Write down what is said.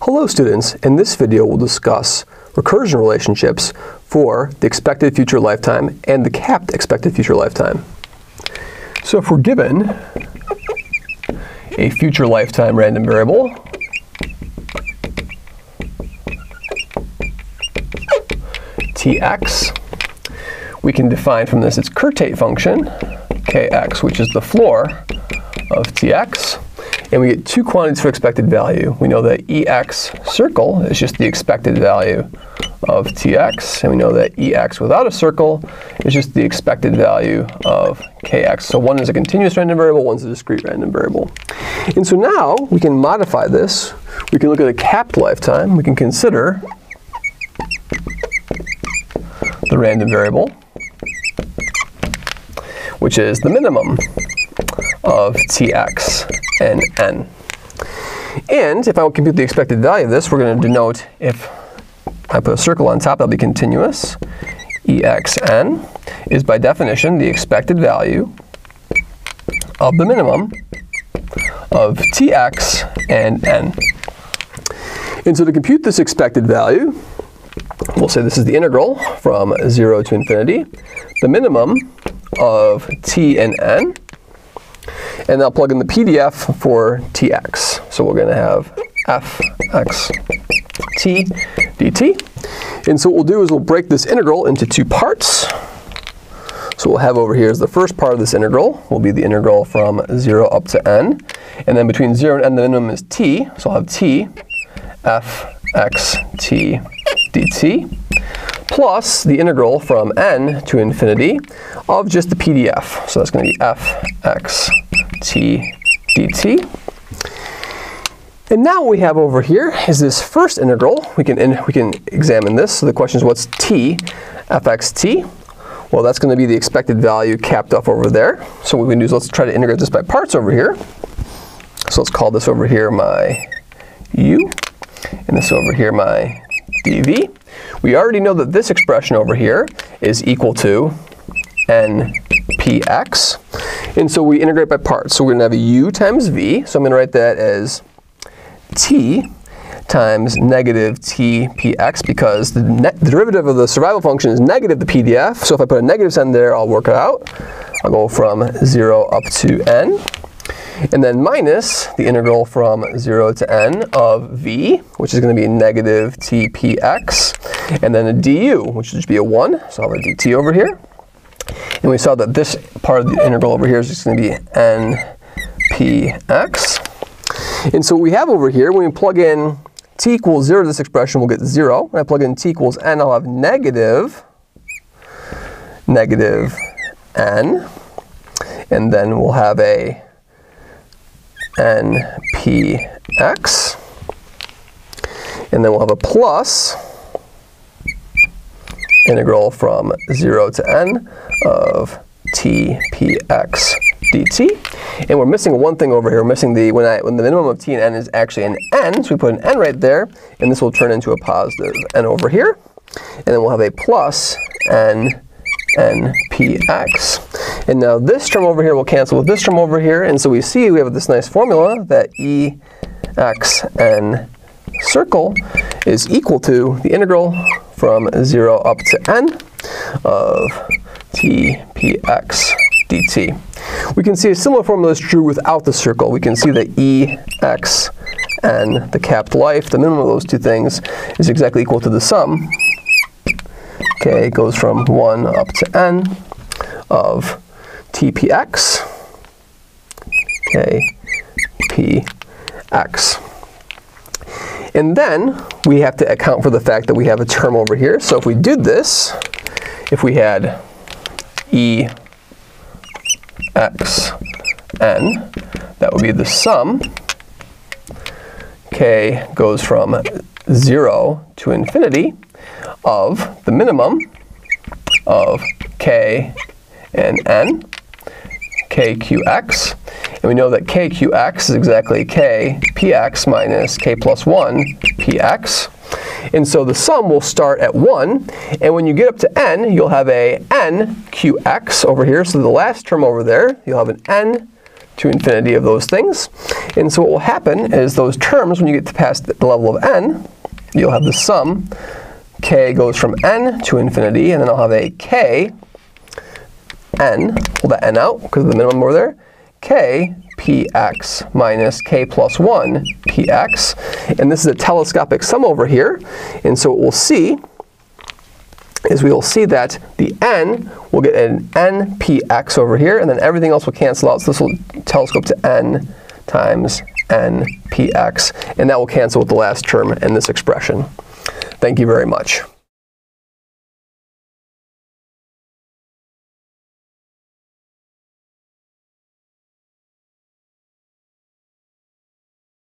Hello students, in this video we'll discuss recursion relationships for the expected future lifetime and the capped expected future lifetime. So if we're given a future lifetime random variable, tx, we can define from this its curtate function, kx, which is the floor of tx, and we get two quantities for expected value. We know that ex circle is just the expected value of tx, and we know that ex without a circle is just the expected value of kx. So one is a continuous random variable, one's a discrete random variable. And so now we can modify this. We can look at a capped lifetime. We can consider the random variable, which is the minimum of tx and n. And if I compute the expected value of this, we're going to denote if I put a circle on top, that'll be continuous. exn is by definition the expected value of the minimum of tx and n. And so to compute this expected value, we'll say this is the integral from 0 to infinity, the minimum of t and n, and I'll plug in the PDF for tx. So we're going to have fx t dt. And so what we'll do is we'll break this integral into two parts. So we'll have over here is the first part of this integral will be the integral from 0 up to n. And then between 0 and n, the minimum is t. So I'll have t f x t dt plus the integral from n to infinity of just the PDF. So that's going to be f x t dt. And now what we have over here is this first integral. We can, we can examine this. So the question is what's t fxt? Well, that's going to be the expected value capped off over there. So what we can do is let's try to integrate this by parts over here. So let's call this over here my u, and this over here my dv. We already know that this expression over here is equal to npx. And so we integrate by parts. So we're going to have a u times v. So I'm going to write that as t times negative tpx because the, the, derivative of the survival function is negative the PDF. So if I put a negative sign there, I'll work it out. I'll go from 0 up to n. And then minus the integral from 0 to n of v, which is going to be negative tpx, and then a du, which should just be a 1. So I'll have a dt over here. And we saw that this part of the integral over here is just going to be npx. And so what we have over here, when we plug in t equals 0 to this expression, we'll get 0. When I plug in t equals n, I'll have negative, negative n. And then we'll have a npx. And then we'll have a plus integral from 0 to n of tpx dt. And we're missing one thing over here. We're missing the, when, I, when the minimum of t and n is actually an n, so we put an n right there, and this will turn into a positive n over here. And then we'll have a plus n npx. And now this term over here will cancel with this term over here, and so we see we have this nice formula that exn circle is equal to the integral from 0 up to n of tpx dt. We can see a similar formula is true without the circle. We can see that ex and the capped life, the minimum of those two things, is exactly equal to the sum. Okay, it goes from 1 up to n of tpx, okay, px. And then we have to account for the fact that we have a term over here. So if we did this, if we had e x n, that would be the sum. k goes from 0 to infinity of the minimum of k and n, kqx. And we know that kqx is exactly k px minus k plus 1 px. And so the sum will start at 1. And when you get up to n, you'll have a n qx over here. So the last term over there, you'll have an n to infinity of those things. And so what will happen is those terms, when you get to past the level of n, you'll have the sum. k goes from n to infinity, and then I'll have a k n, pull that n out because of the minimum over there, k px minus k plus 1 px. And this is a telescopic sum over here. And so what we'll see is we will see that the n will get an npx over here, and then everything else will cancel out. So this will telescope to n times npx, and that will cancel with the last term in this expression. Thank you very much.